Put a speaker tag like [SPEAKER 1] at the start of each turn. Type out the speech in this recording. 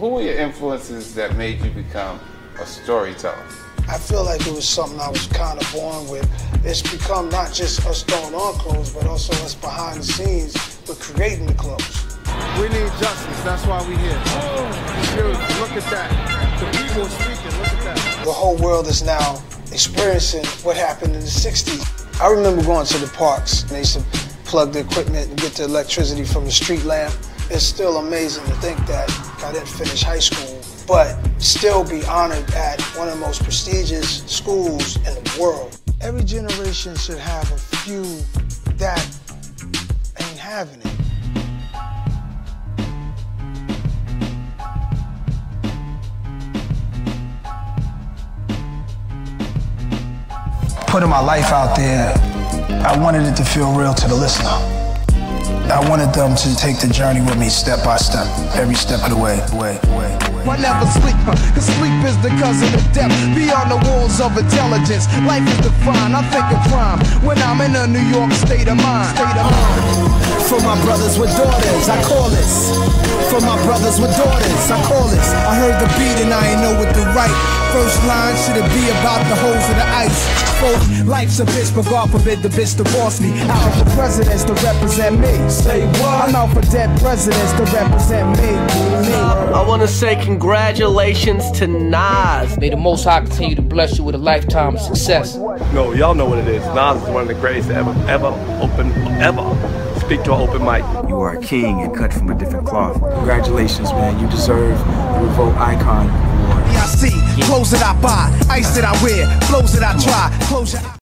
[SPEAKER 1] Who were your influences that made you become a storyteller?
[SPEAKER 2] I feel like it was something I was kind of born with. It's become not just us throwing on clothes, but also us behind the scenes with creating the clothes.
[SPEAKER 3] We need justice. That's why we here. Beautiful. Look at that. The people are speaking. Look at that.
[SPEAKER 2] The whole world is now experiencing what happened in the 60s. I remember going to the parks and they used to plug the equipment and get the electricity from the street lamp. It's still amazing to think that I didn't finish high school, but still be honored at one of the most prestigious schools in the world. Every generation should have a few that ain't having it. Putting my life out there, I wanted it to feel real to the listener. I wanted them to take the journey with me step by step, every step of the way, way, way.
[SPEAKER 4] I never sleep, cause sleep is the cousin of death. Beyond the walls of intelligence, life is defined. I think of crime when I'm in a New York state of mind. State of mind.
[SPEAKER 5] For my brothers with daughters, I call this. For my brothers with daughters, I call this. I heard the beat and I ain't know what to write. First line, should it be about the holes of the ice? Fourth, life's a bitch, but God forbid the bitch divorce me. Out for presidents to represent me. Say what? I'm out for dead presidents to represent me. me.
[SPEAKER 6] I wanna say congratulations to Nas.
[SPEAKER 7] May the Most High continue to bless you with a lifetime of success.
[SPEAKER 8] No, y'all know what it is. Nas is one of the greatest to ever, ever open, ever speak to an open mic.
[SPEAKER 9] You are a king and cut from a different cloth. Congratulations, man. You deserve the Revolt Icon
[SPEAKER 4] See, clothes that I buy, ice that I wear, flows that I try, close your eyes.